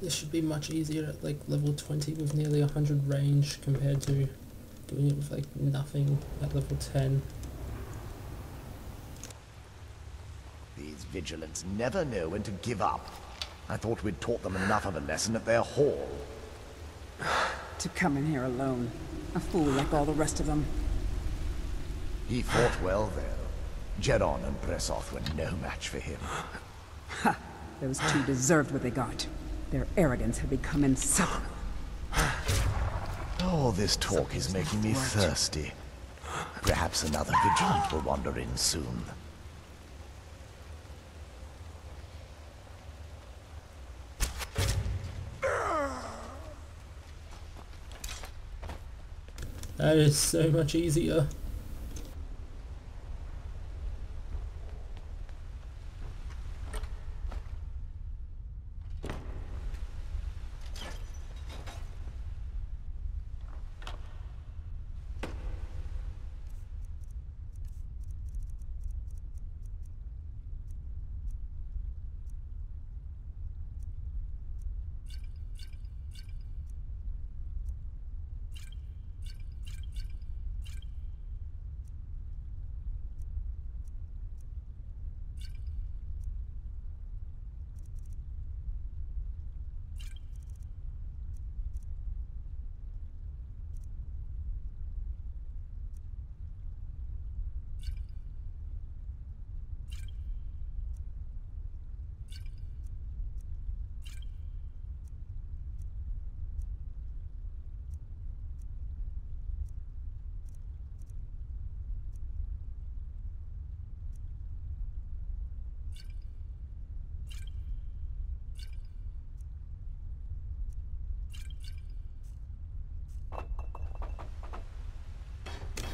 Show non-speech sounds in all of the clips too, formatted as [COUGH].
This should be much easier at like level 20 with nearly 100 range compared to doing it with like nothing at level 10. These vigilants never know when to give up. I thought we'd taught them enough of a lesson at their hall. [SIGHS] To come in here alone. A fool like all the rest of them. He fought well, though. Geron and Bresoth were no match for him. [SIGHS] Ha! Those two deserved what they got. Their arrogance had become insufferable. [SIGHS] All this talk is making me thirsty. Perhaps another vigilant will wander in soon. That is so much easier.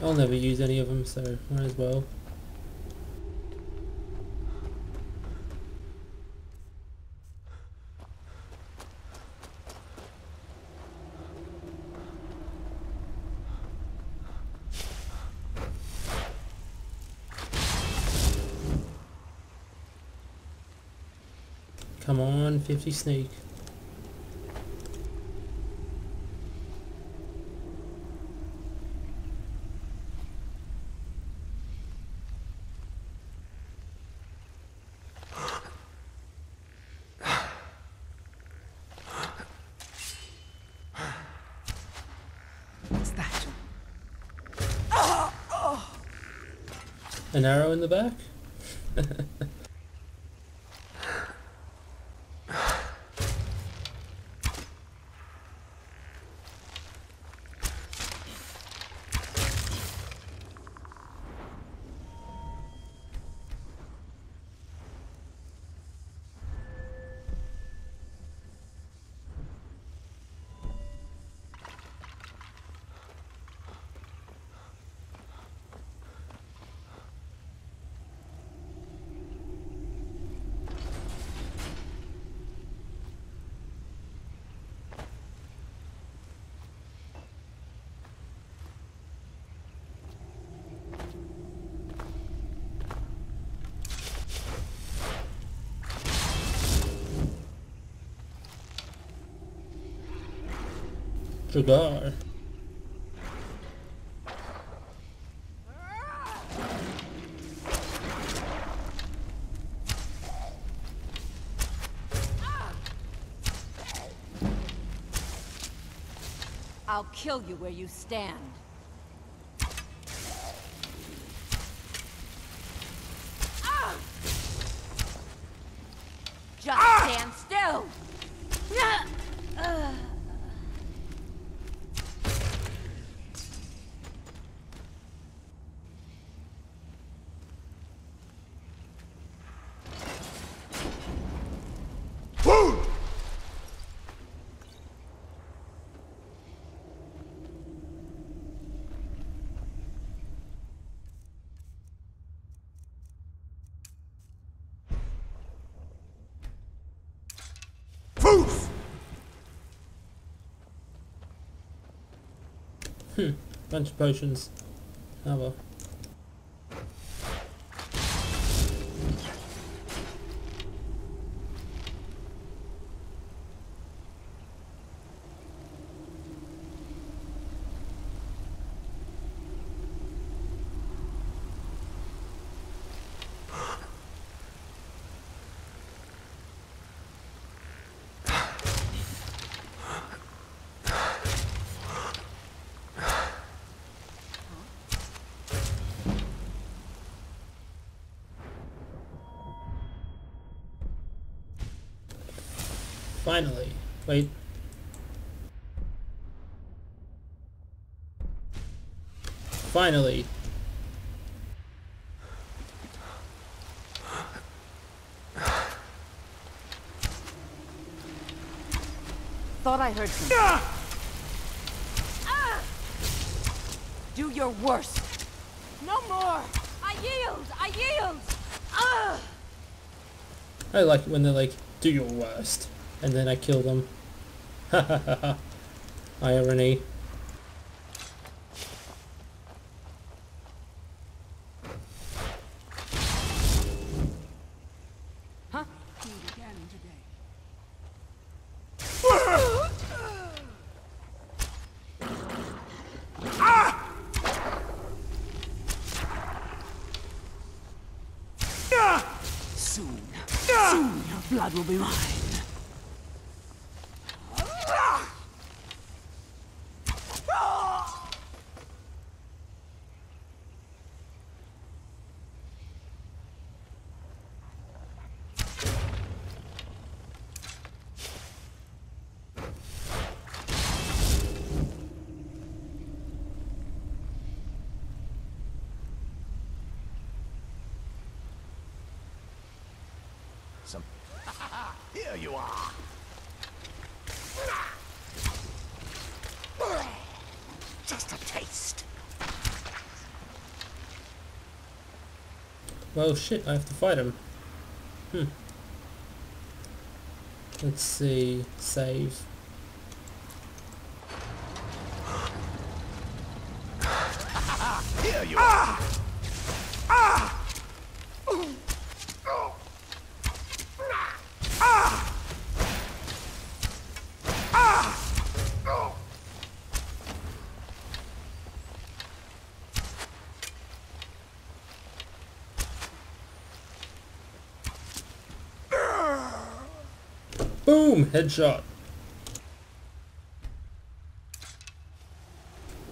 I'll never use any of them, so might as well. Come on, 50 sneak. What's that? An arrow in the back? [LAUGHS] Dragar. I'll kill you where you stand. Ah! Just stand still! Ah! Hmm. Bunch of potions. Well. Finally. Wait. Finally. Thought I heard something. Ah! Do your worst. No more. I yield. I yield. Ah! I like when they're like, do your worst. And then I kill them. Ha ha ha ha. Irony. Huh? Do it again today. Soon, soon your blood will be mine. Some... Here you are. Just a taste. Well, shit, I have to fight him. Hmm. Let's see. Save. Here you are. Boom! Headshot.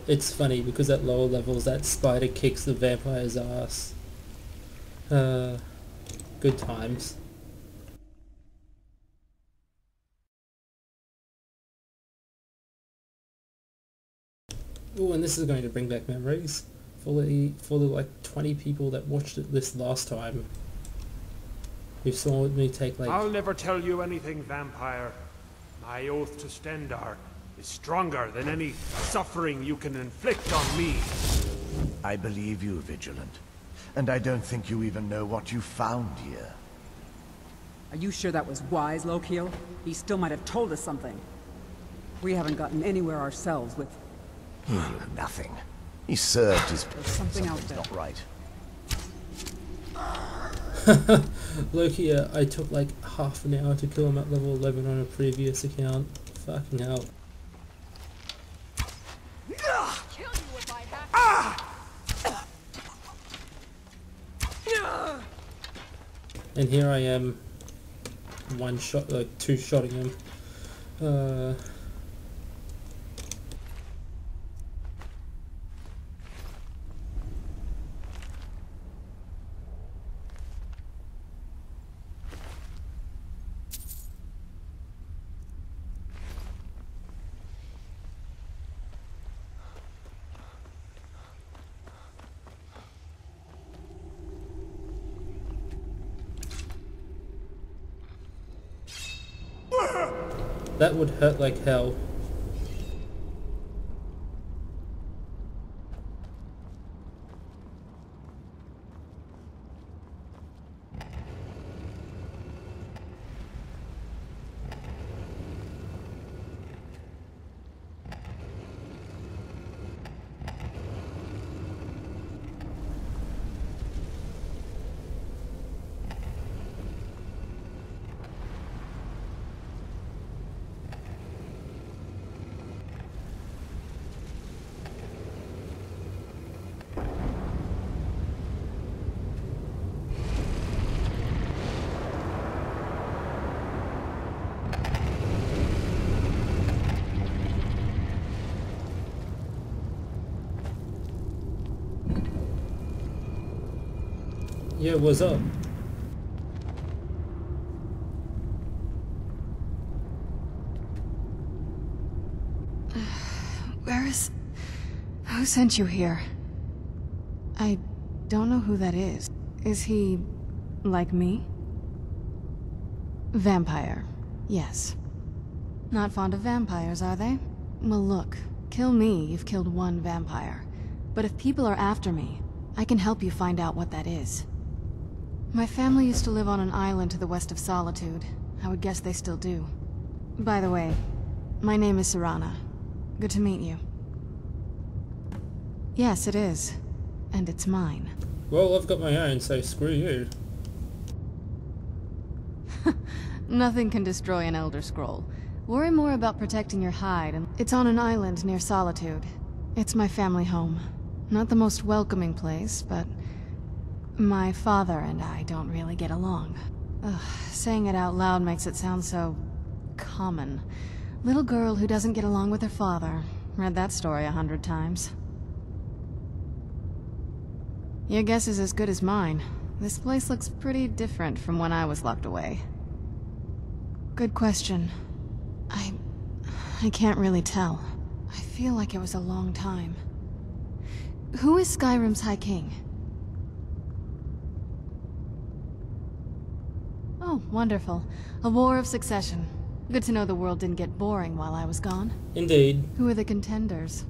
It's funny because at lower levels that spider kicks the vampire's ass. Uh, good times. Oh, and this is going to bring back memories for the for the like 20 people that watched it this last time. Who saw me take like I'll never tell you anything, vampire. My oath to Stendarr is stronger than any suffering you can inflict on me. I believe you, Vigilant. And I don't think you even know what you found here. Are you sure that was wise, Lokil? He still might have told us something. We haven't gotten anywhere ourselves with... Hmm, nothing. He served his... There's something out there. not right. [LAUGHS] Loki, here, I took like half an hour to kill him at level 11 on a previous account. Fucking hell. And here I am, one shot, like two shotting him. Uh, that would hurt like hell. it was up. [SIGHS] Where is... Who sent you here? I don't know who that is. Is he... like me? Vampire, yes. Not fond of vampires, are they? Well look, kill me, you've killed one vampire. But if people are after me, I can help you find out what that is. My family used to live on an island to the west of Solitude. I would guess they still do. By the way, my name is Serana. Good to meet you. Yes, it is. And it's mine. Well, I've got my own, so screw you. [LAUGHS] Nothing can destroy an Elder Scroll. Worry more about protecting your hide, and it's on an island near Solitude. It's my family home. Not the most welcoming place, but... My father and I don't really get along. Ugh, saying it out loud makes it sound so... common. Little girl who doesn't get along with her father. Read that story a hundred times. Your guess is as good as mine. This place looks pretty different from when I was locked away. Good question. I... I can't really tell. I feel like it was a long time. Who is Skyrim's High King? Oh, wonderful. A war of succession. Good to know the world didn't get boring while I was gone. Indeed. Who are the contenders?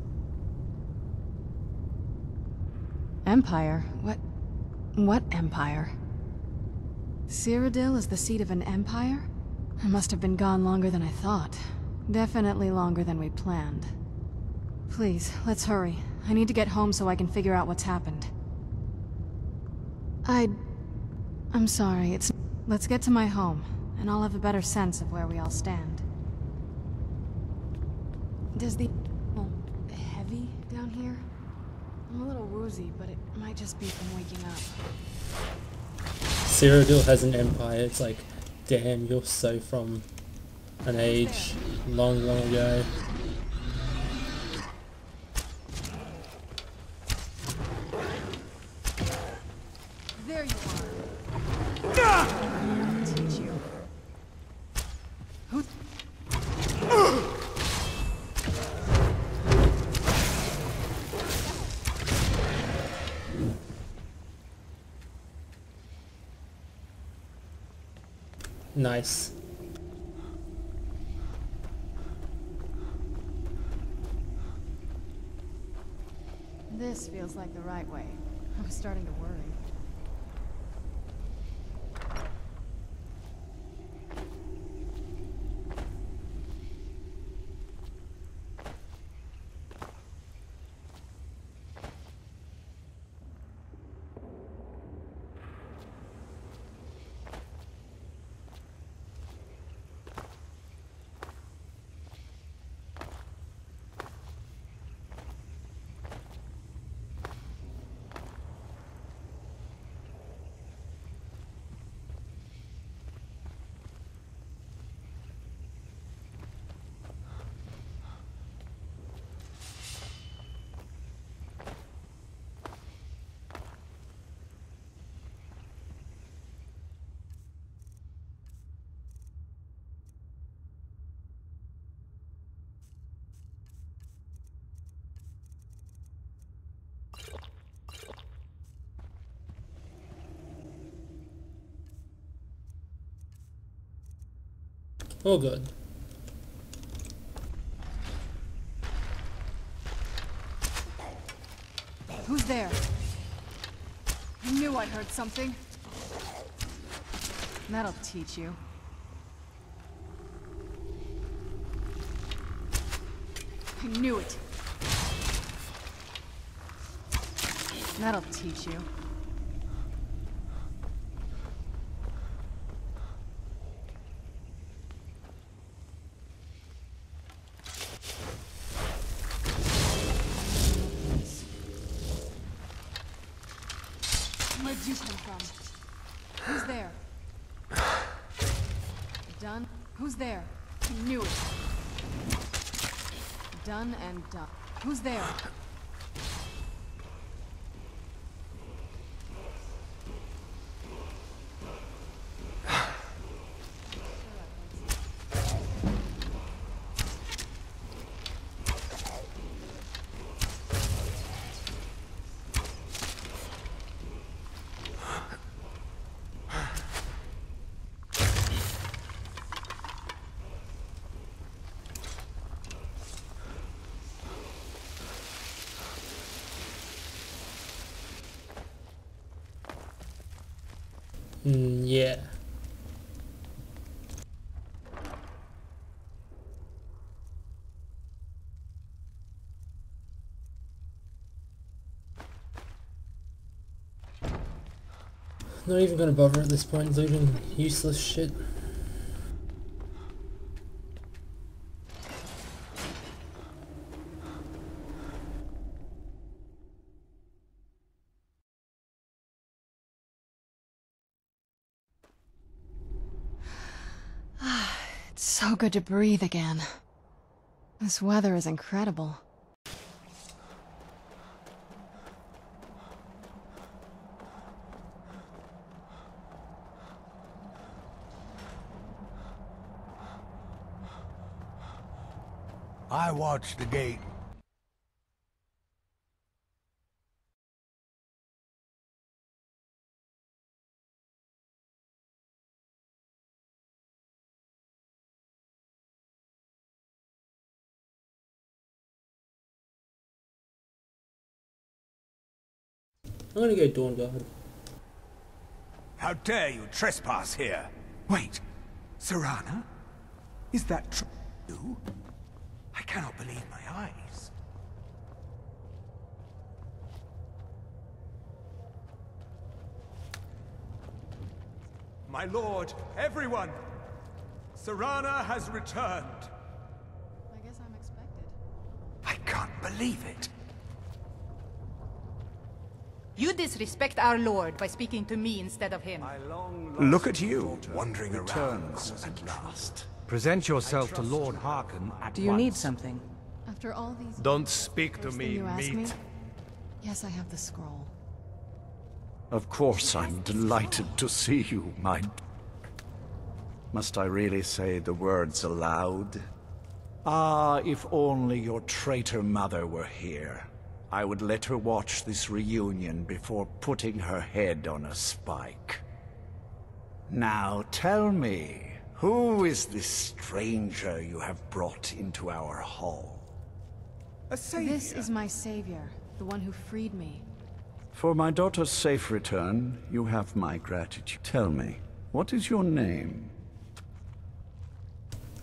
Empire? What... what empire? Cyrodiil is the seat of an empire? I must have been gone longer than I thought. Definitely longer than we planned. Please, let's hurry. I need to get home so I can figure out what's happened. I... I'm sorry, it's... Let's get to my home, and I'll have a better sense of where we all stand. Does the... Oh, heavy down here? I'm a little woozy, but it might just be from waking up. Cyrodiil has an empire. It's like, damn, you're so from an age long, long ago. There you are. I'll teach you. Who... Nice. This feels like the right way. I'm starting to worry. Oh, All good. Who's there? I knew I heard something. That'll teach you. I knew it. That'll teach you. Where'd you come from? Who's there? Done? Who's there? I knew it. Done. Who's there? Mm, yeah. Not even gonna bother at this point, looting useless shit. It's so good to breathe again. This weather is incredible. I watch the gate. I'm gonna go Dawnguard. How dare you trespass here? Wait, Serana? Is that true? I cannot believe my eyes. My lord, everyone! Serana has returned. I guess I'm expected. I can't believe it. You disrespect our lord by speaking to me instead of him. Look at you, wandering around at last. Present yourself to Lord Harkon at Do you once. need something? After all these Don't speak to me, you ask meat. me? Yes, I have the scroll. Of course, I'm delighted to see you, my... Must I really say the words aloud? Ah, if only your traitor mother were here. I would let her watch this reunion before putting her head on a spike. Now tell me, who is this stranger you have brought into our hall? A savior. This is my savior, the one who freed me. For my daughter's safe return, you have my gratitude. Tell me, what is your name?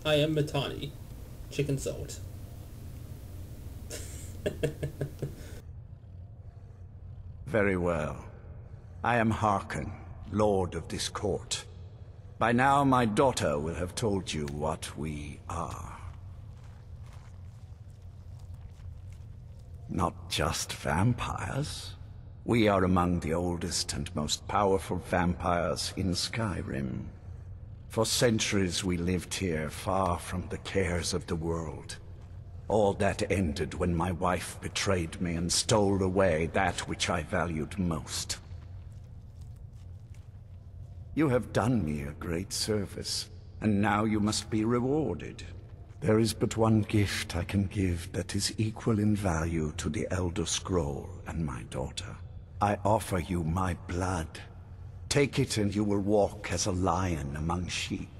I am Matani. Chicken salt. [LAUGHS] Very well. I am Harkon, Lord of this court. By now my daughter will have told you what we are. Not just vampires. We are among the oldest and most powerful vampires in Skyrim. For centuries we lived here, far from the cares of the world. All that ended when my wife betrayed me and stole away that which I valued most. You have done me a great service, and now you must be rewarded. There is but one gift I can give that is equal in value to the Elder Scroll and my daughter. I offer you my blood. Take it and you will walk as a lion among sheep.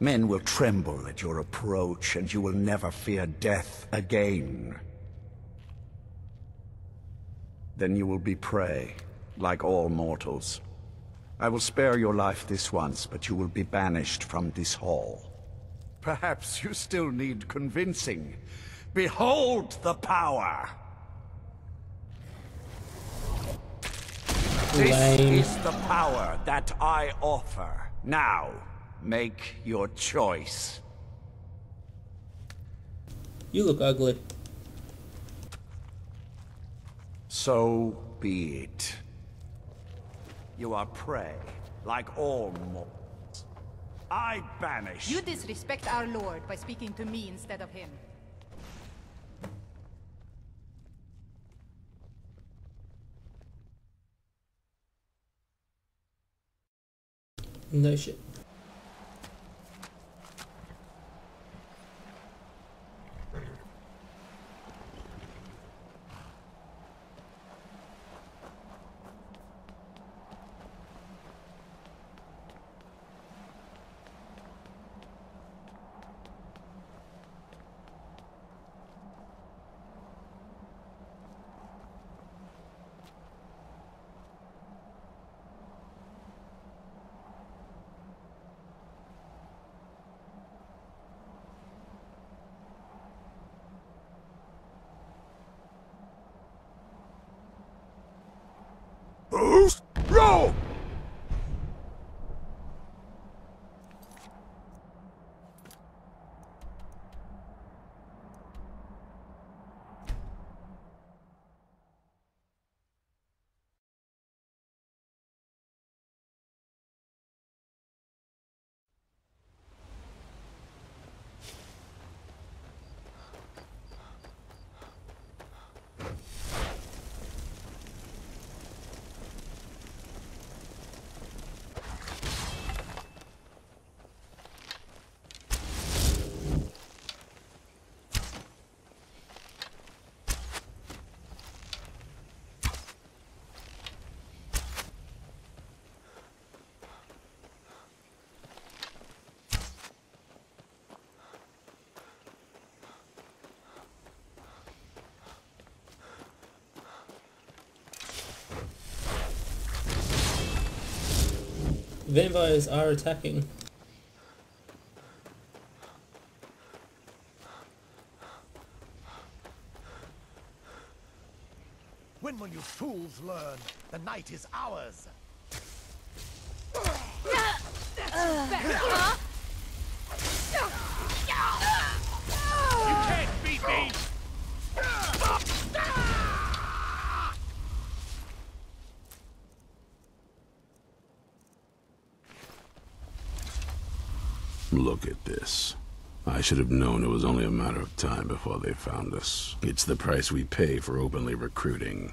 Men will tremble at your approach, and you will never fear death again. Then you will be prey, like all mortals. I will spare your life this once, but you will be banished from this hall. Perhaps you still need convincing. Behold the power! This Lame. is the power that I offer. Now, make your choice. You look ugly. So be it. You are prey, like all mortals. I banish. You disrespect our lord by speaking to me instead of him. No shit. Vampires are attacking. When will you fools learn? The night is ours. Uh, uh, uh, Look at this. I should have known it was only a matter of time before they found us. It's the price we pay for openly recruiting.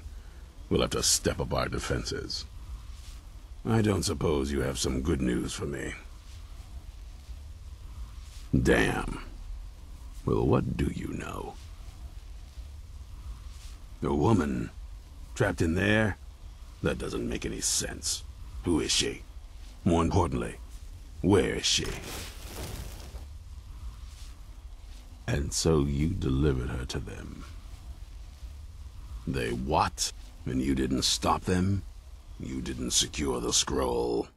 We'll have to step up our defenses. I don't suppose you have some good news for me. Damn. Well, what do you know? A woman? Trapped in there? That doesn't make any sense. Who is she? More importantly, where is she? And so you delivered her to them. They what? And you didn't stop them? You didn't secure the scroll?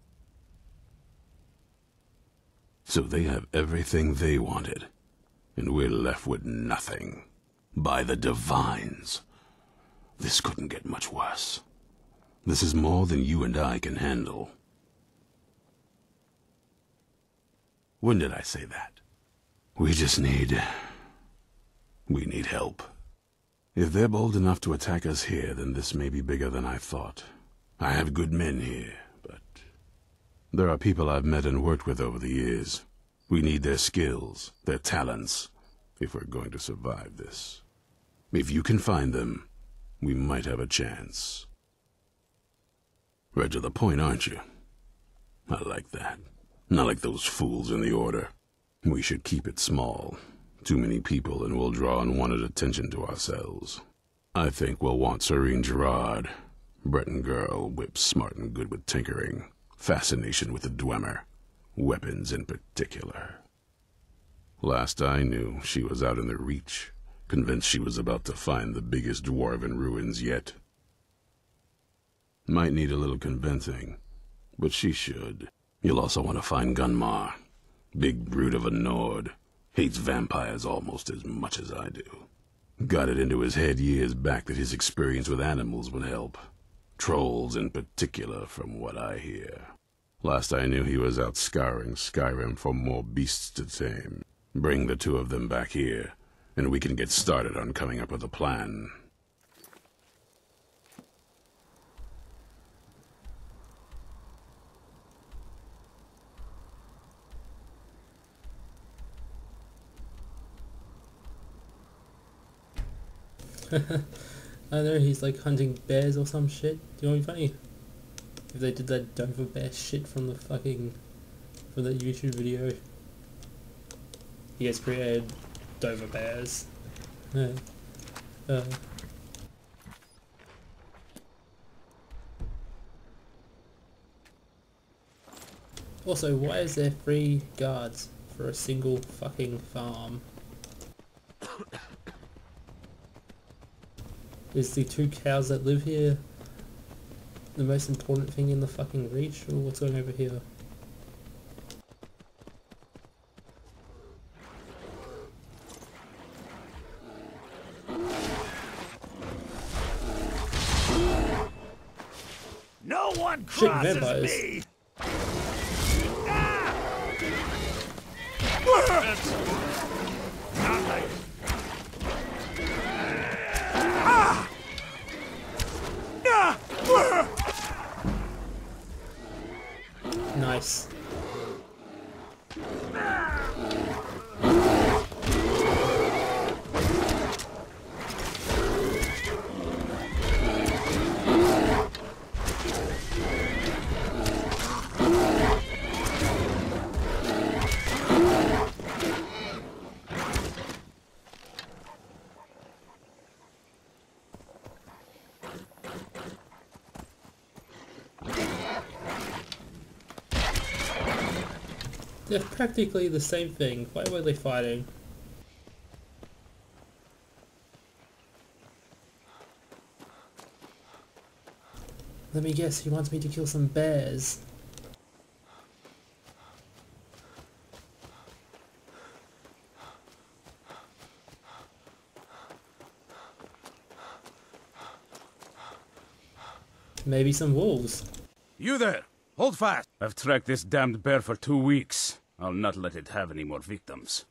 So they have everything they wanted, and we're left with nothing. By the Divines. This couldn't get much worse. This is more than you and I can handle. When did I say that? We just need... We need help. If they're bold enough to attack us here, then this may be bigger than I thought. I have good men here, but... There are people I've met and worked with over the years. We need their skills, their talents, if we're going to survive this. If you can find them, we might have a chance. Right to the point, aren't you? I like that. Not like those fools in the Order. We should keep it small. Too many people and we'll draw unwanted attention to ourselves. I think we'll want Sorine Jurard. Breton girl, whip smart and good with tinkering. Fascination with the Dwemer. Weapons in particular. Last I knew, she was out in the Reach, convinced she was about to find the biggest dwarven ruins yet. Might need a little convincing, but she should. You'll also want to find Gunmar. Big brute of a Nord. Hates vampires almost as much as I do. Got it into his head years back that his experience with animals would help. Trolls in particular, from what I hear. Last I knew he was out scouring Skyrim for more beasts to tame. Bring the two of them back here, and we can get started on coming up with a plan. [LAUGHS] I know he's like hunting bears or some shit. Do you know what would be funny? If they did that Dover bear shit from the fucking from that YouTube video. He has created Dover bears. Uh, uh, also, why is there three guards for a single fucking farm? Is the two cows that live here the most important thing in the fucking reach, or what's going over here? No one Shit, crosses vampires. me! Not Nice. They're practically the same thing. Why were they fighting? Let me guess, he wants me to kill some bears. Maybe some wolves. You there! Hold fast! I've tracked this damned bear for two weeks. I'll not let it have any more victims.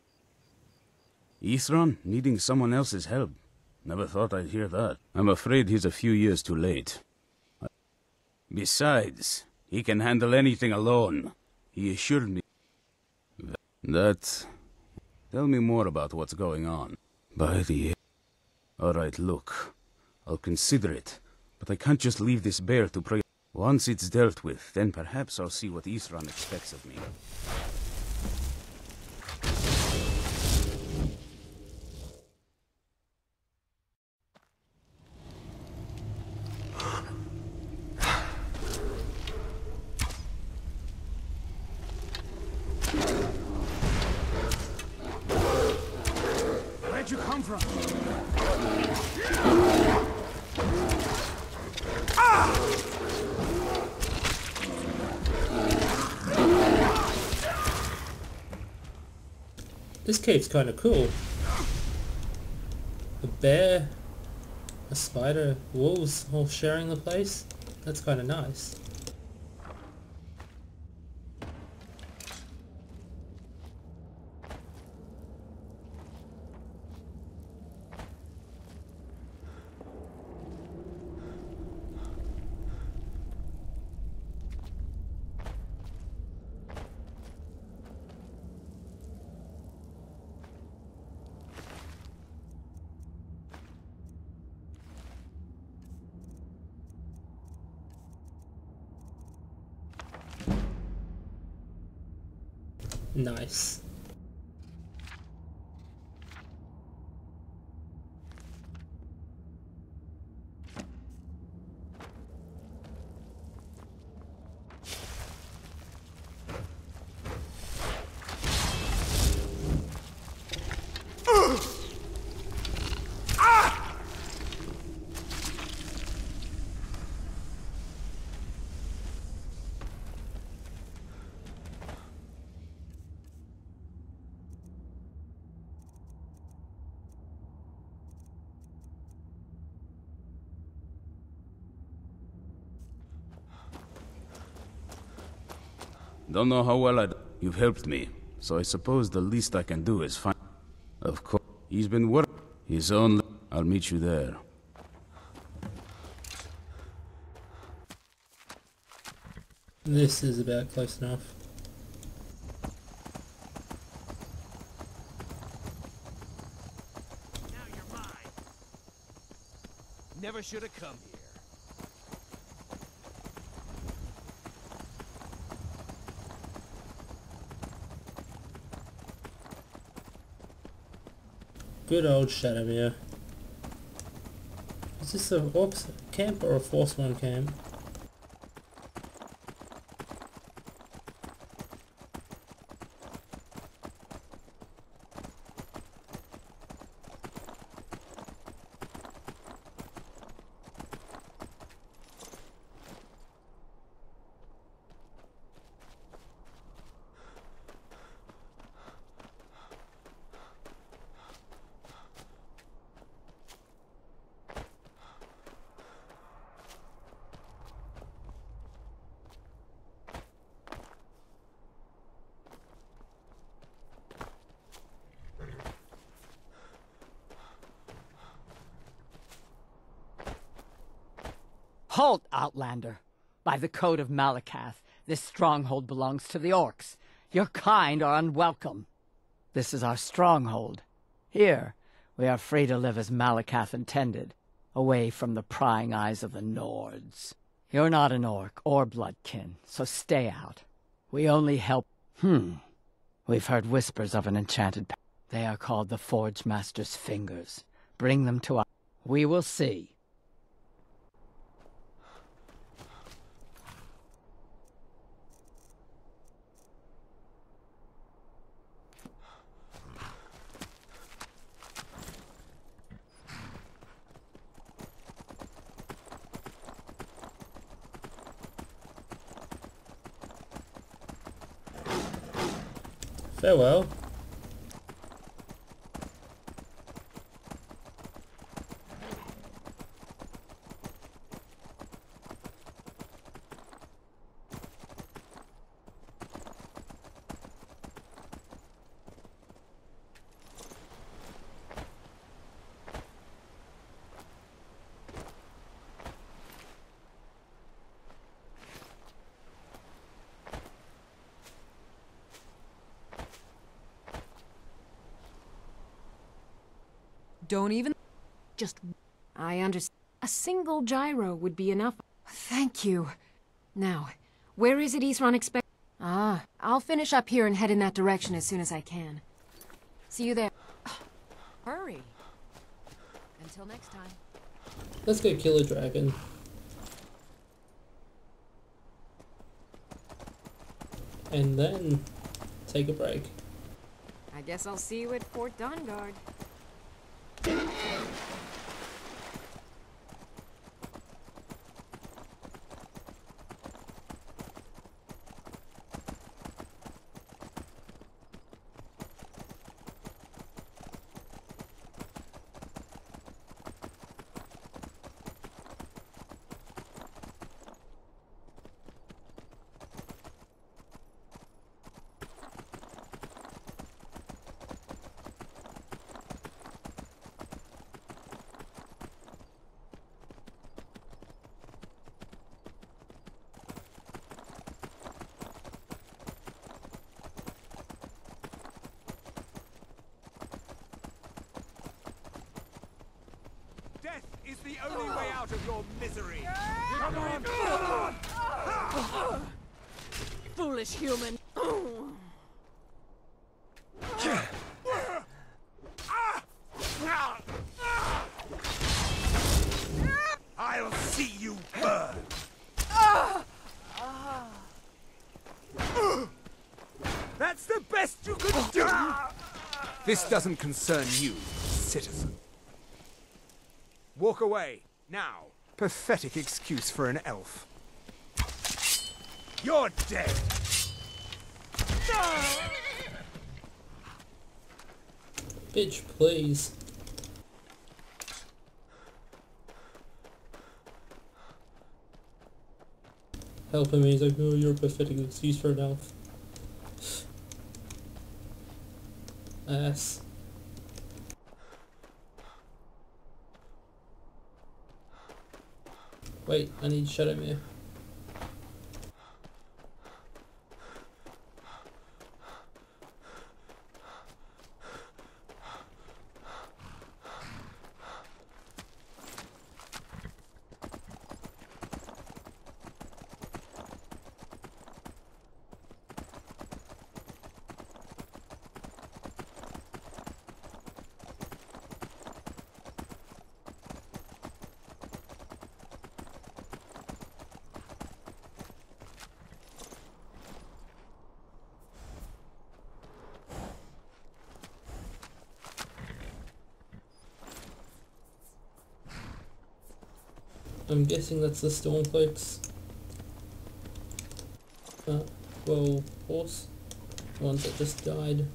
Isran needing someone else's help. Never thought I'd hear that. I'm afraid he's a few years too late. Besides, he can handle anything alone. He assured me that... Tell me more about what's going on. By the... Alright, look. I'll consider it. But I can't just leave this bear to pray. Once it's dealt with, then perhaps I'll see what Isran expects of me. Where'd you come from? This cave's kind of cool. A bear, a spider, wolves all sharing the place. That's kind of nice. Nice. Don't know how well I'd... You've helped me, so I suppose the least I can do is find... Of course, he's been working. His own... I'll meet you there. This is about close enough. Now you're mine. Never should have come here. Good old Shadowmere. Is this a Orcs camp or a Forsworn camp? Halt, Outlander! By the code of Malacath, this stronghold belongs to the Orcs. Your kind are unwelcome. This is our stronghold. Here, we are free to live as Malacath intended, away from the prying eyes of the Nords. You're not an Orc or Bloodkin, so stay out. We only help... Hmm. We've heard whispers of an enchanted... They are called the Forge Master's Fingers. Bring them to us. We will see. Farewell. Don't even... Just... I understand. A single gyro would be enough. Thank you. Now, where is it Isran expect... Ah, I'll finish up here and head in that direction as soon as I can. See you there. [SIGHS] Hurry. Until next time. Let's go kill a dragon. And then take a break. I guess I'll see you at Fort Dawnguard. Death is the only way out of your misery. Come on! Come on! Foolish human. I'll see you burn. That's the best you could do. This doesn't concern you, citizen. Walk away, now. Pathetic excuse for an elf. You're dead. Bitch, please. Help him, he's like, oh, you're a pathetic excuse for an elf. [SIGHS] Ass. Wait, I need Shadowmere. I'm guessing that's the Stormcloaks. Uh, well, horse. The ones that just died.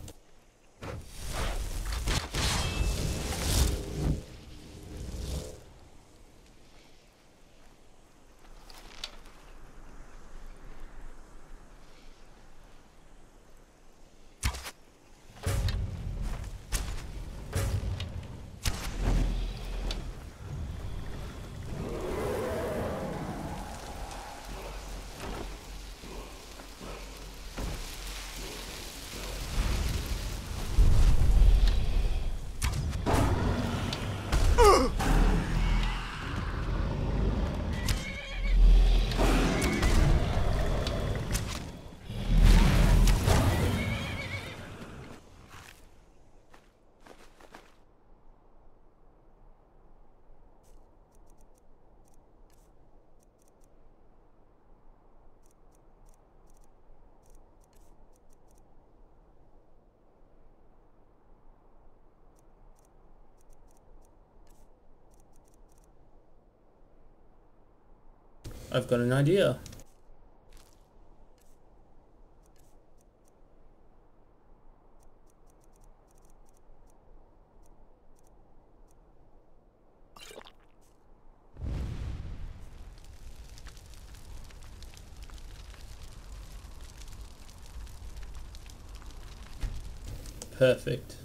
I've got an idea. Perfect.